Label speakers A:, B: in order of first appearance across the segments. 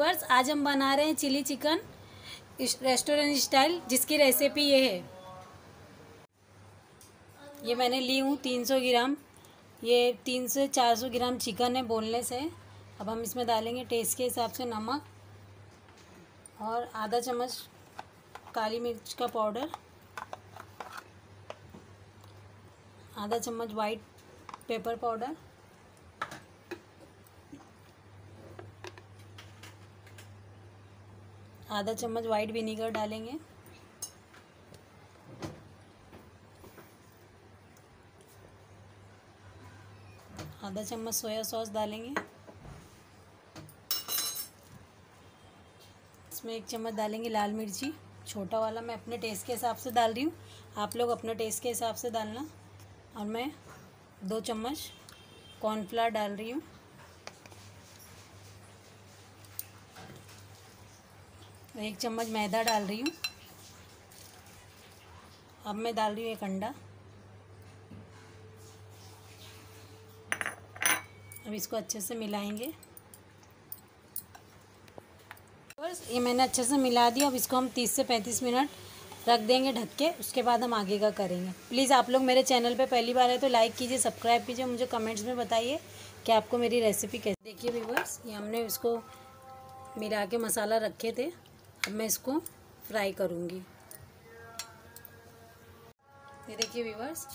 A: Viewers आज हम बना रहे हैं चिली चिकन रेस्टोरेंट स्टाइल जिसकी रेसिपी ये है। ये मैंने ली हूँ तीन सौ ग्राम। ये तीन से, चार सौ ग्राम चिकन है बोनलेस है। अब हम इसमें डालेंगे टेस्ट के हिसाब से नमक और आधा चम्मच काली मिर्च का पाउडर आधा चम्मच वाइट पेपर पाउडर आधा चम्मच वाइट विनीगर डालेंगे। आधा चम्मच सोया सॉस डालेंगे। इसमें एक चम्मच डालेंगे लाल मिर्ची। छोटा वाला मैं अपने टेस्ट के हिसाब से डाल रही हूँ। आप लोग अपने टेस्ट के हिसाब से डालना। और मैं दो चम्मच कॉर्नफ्लावर डाल रही हूँ। एक चम्मच मैदा डाल रही हूँ। अब मैं डाल रही हूँ एक अंडा। अब इसको अच्छे से मिलाएँगे। बस, ये मैंने अच्छे से मिला दिया। अब इसको हम 30 से 35 मिनट रख देंगे ढक के। उसके बाद हम आगे का करेंगे। प्लीज़, आप लोग मेरे चैनल पे पहली बार है तो लाइक कीजिए, सब्सक्राइब कीजिए, मुझे कमेंट्स में बताइए कि आपको मेरी रेसिपी कैसे देखिए व्यूवर्स ये हमने इसको मिला के मसाला रखे थे। अब मैं इसको फ्राई करूँगी। ये देखिए व्यूवर्स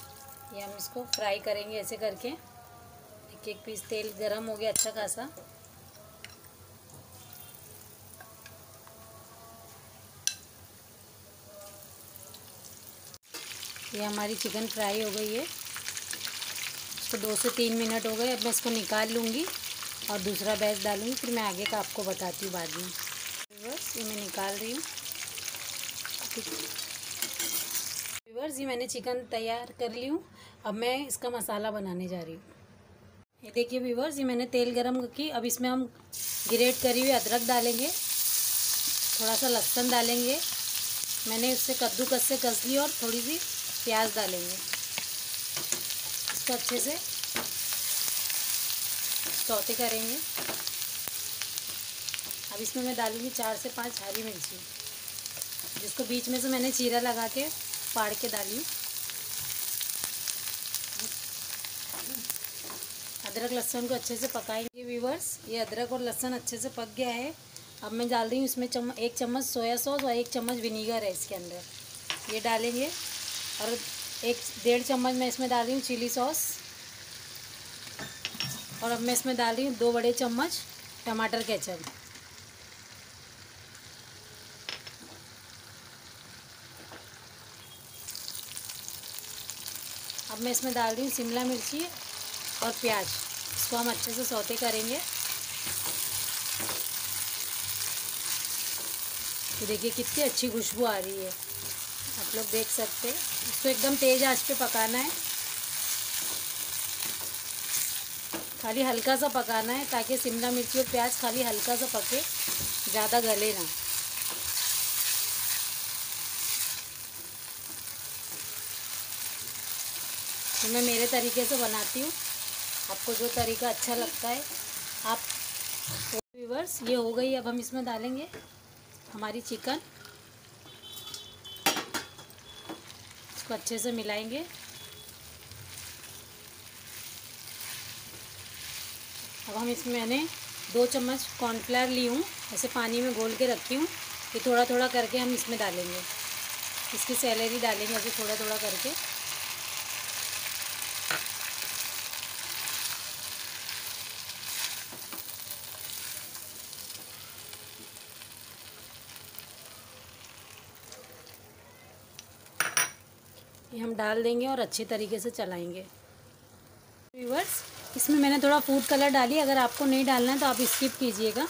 A: ये हम इसको फ्राई करेंगे ऐसे करके। एक एक पीस तेल गरम हो गया अच्छा खासा। ये हमारी चिकन फ्राई हो गई है। इसको दो से तीन मिनट हो गए। अब मैं इसको निकाल लूँगी और दूसरा बैच डालूँगी, फिर मैं आगे का आपको बताती हूँ बाद में। ये मैं निकाल रही हूँ। व्यूवर्स ये मैंने चिकन तैयार कर ली हूँ। अब मैं इसका मसाला बनाने जा रही हूँ। ये देखिए व्यूवर्स ये मैंने तेल गरम की। अब इसमें हम ग्रेट करी हुई अदरक डालेंगे। थोड़ा सा लहसुन डालेंगे। मैंने इससे कद्दूकस से कस ली और थोड़ी सी प्याज डालेंगे। इसको अच्छे से सौते करेंगे। अब इसमें मैं डालूँगी चार से पाँच हरी मिर्ची, जिसको बीच में से मैंने चीरा लगा के फाड़ के डाली। अदरक, लहसुन को अच्छे से पकाएँगे व्यूवर्स ये अदरक और लहसुन अच्छे से पक गया है। अब मैं डाल रही हूँ इसमें चम्मच एक चम्मच सोया सॉस और एक चम्मच विनीगर है इसके अंदर। ये डालेंगे और एक डेढ़ चम्मच मैं इसमें डाल रही हूँ चिली सॉस। और अब मैं इसमें डाल रही हूँ दो बड़े चम्मच टमाटर केचप। अब मैं इसमें डाल हूँ शिमला मिर्ची और प्याज। इसको हम अच्छे से सौते करेंगे। तो देखिए कितनी अच्छी खुशबू आ रही है। आप लोग देख सकते हैं। इसको एकदम तेज़ आँच पे पकाना है। खाली हल्का सा पकाना है ताकि शिमला मिर्ची और प्याज खाली हल्का सा पके, ज़्यादा गले ना। तो मैं मेरे तरीके से बनाती हूँ। आपको जो तरीका अच्छा लगता है, आप व्यूवर्स ये हो गई। अब हम इसमें डालेंगे हमारी चिकन इसको अच्छे से मिलाएँगे। अब हम इसमें मैंने दो चम्मच कॉर्नफ्लावर ली हूँ, ऐसे पानी में घोल के रखी हूँ। ये थोड़ा थोड़ा करके हम इसमें डालेंगे। इसकी सैलरी डालेंगे, ऐसे थोड़ा थोड़ा करके। ये हम डाल देंगे और अच्छे तरीके से चलाएँगे। व्यूवर्स इसमें मैंने थोड़ा फ़ूड कलर डाली। अगर आपको नहीं डालना है तो आप स्किप कीजिएगा।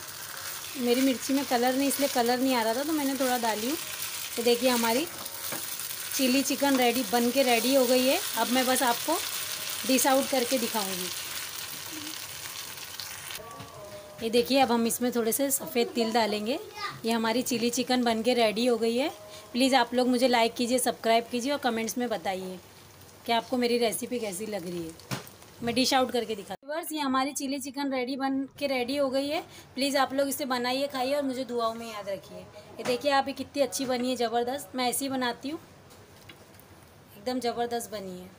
A: मेरी मिर्ची में कलर नहीं, इसलिए कलर नहीं आ रहा था तो मैंने थोड़ा डाली हूँ। तो देखिए हमारी चिली चिकन रेडी बन के रेडी हो गई है। अब मैं बस आपको डिस आउट करके दिखाऊँगी। ये देखिए, अब हम इसमें थोड़े से सफ़ेद तिल डालेंगे। ये हमारी चिली चिकन बन के रेडी हो गई है। प्लीज़ आप लोग मुझे लाइक कीजिए सब्सक्राइब कीजिए और कमेंट्स में बताइए कि आपको मेरी रेसिपी कैसी लग रही है। मैं डिश आउट करके दिखा बस ये हमारी चिली चिकन रेडी बन के रेडी हो गई है। प्लीज़ आप लोग इसे बनाइए, खाइए और मुझे दुआओं में याद रखिए। ये देखिए, आप ये कितनी अच्छी बनी है, ज़बरदस्त। मैं ऐसी बनाती हूँ। एकदम ज़बरदस्त बनी है।